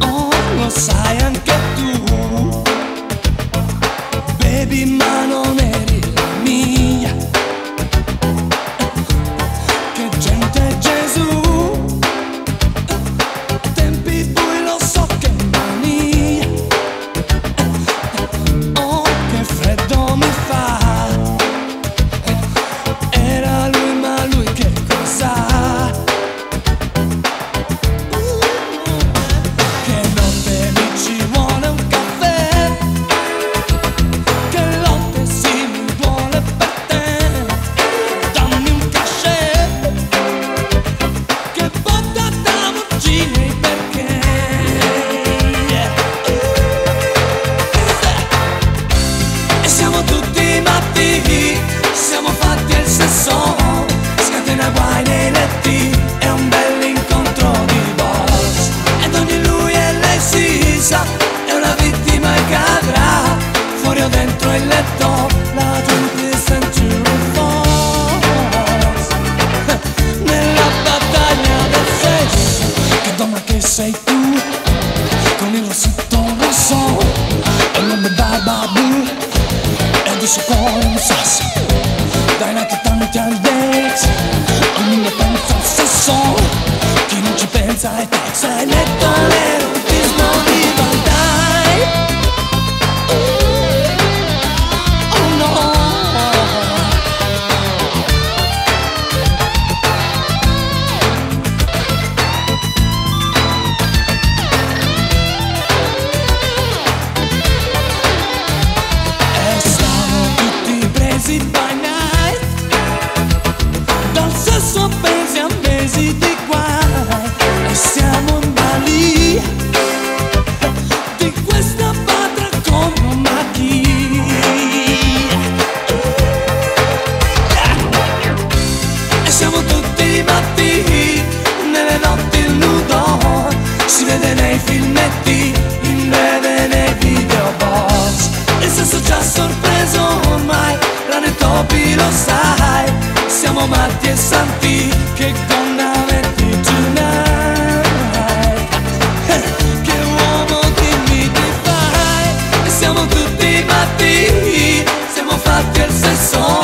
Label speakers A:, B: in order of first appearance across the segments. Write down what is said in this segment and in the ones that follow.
A: On the science. siamo tutti matti, siamo fatti al sesso. side, side, let the let Bobby lo sai Siamo matti e santi Che gonna metti tonight eh, Che uomo dimmi che fai? E siamo tutti matti Siamo fatti al sesso.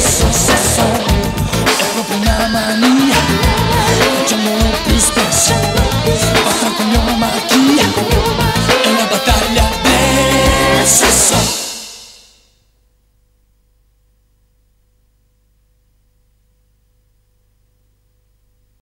A: fez sucesso. Eu vou pra uma mania. De amor pros pés Outra com uma maquia. É uma batalha dessa